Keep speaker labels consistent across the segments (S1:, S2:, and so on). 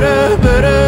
S1: better, better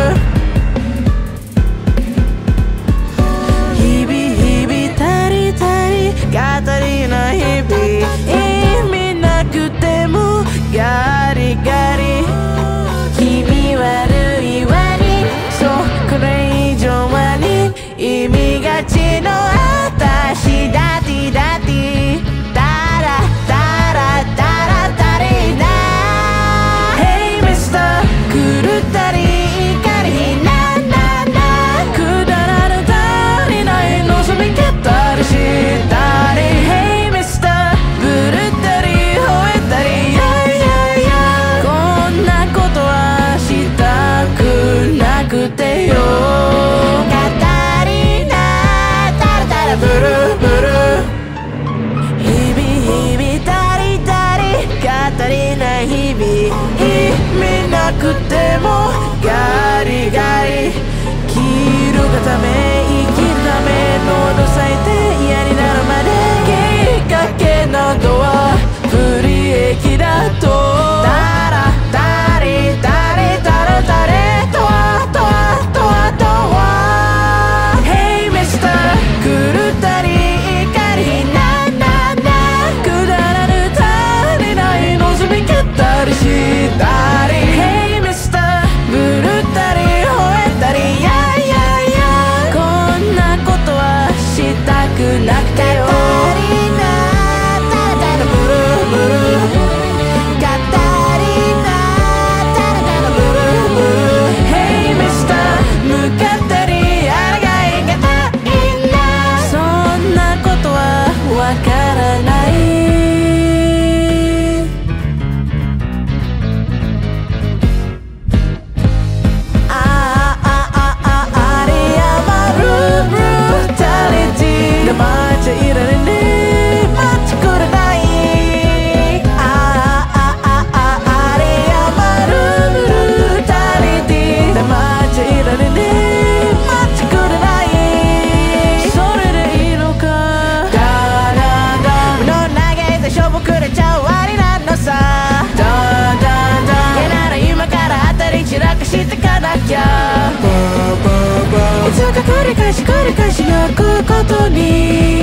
S1: くてもこれかしこれかしよくことに」